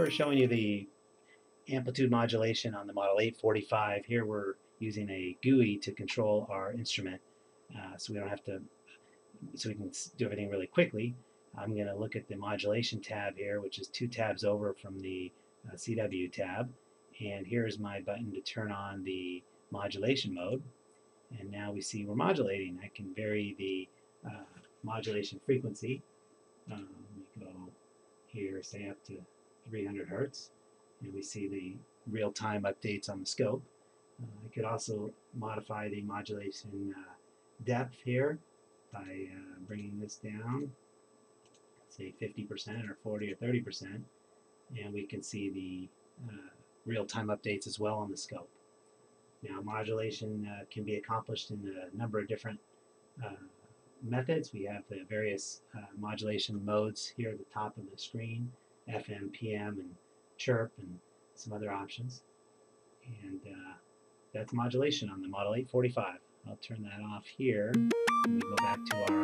we're showing you the amplitude modulation on the Model 845. Here we're using a GUI to control our instrument uh, so we don't have to, so we can do everything really quickly. I'm going to look at the modulation tab here, which is two tabs over from the uh, CW tab. And here's my button to turn on the modulation mode. And now we see we're modulating. I can vary the uh, modulation frequency. Um, we go here, say up to 300 hertz, and we see the real-time updates on the scope. Uh, I could also modify the modulation uh, depth here by uh, bringing this down, say 50% or 40 or 30%, and we can see the uh, real-time updates as well on the scope. Now modulation uh, can be accomplished in a number of different uh, methods. We have the various modulation modes here at the top of the screen, FM, PM, and chirp, and some other options. And uh, that's modulation on the Model 845. I'll turn that off here. We go back to our